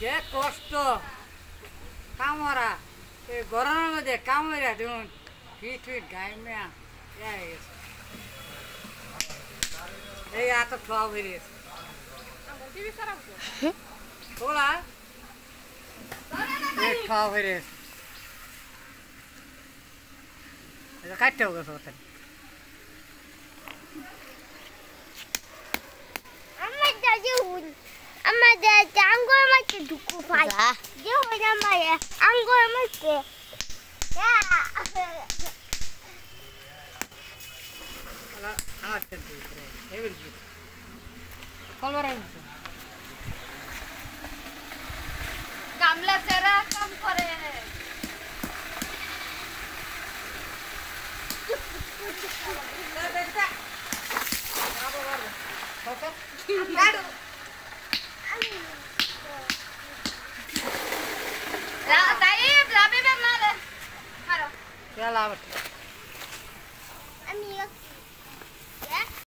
যে কষ্ট। কামরা। এই গরমের মধ্যে কামড়া দেখুন ফিট ফিট গাইমে গেছে। এই এত ঠোয়া বেরিয়েছে ওলা এই ঠোয়া বেরিয়েছে এটা কাটতে হবে ওখানে আমার দাদি আঙ্গুর মাঝে ঢুকু পাই যে হয়ে আমার আঙ্গুর মাঝে Allora, ah, te devi prendere, è vero. Coloranza. গামলা চেরা কাম করে তাই Yeah, love it. I'm.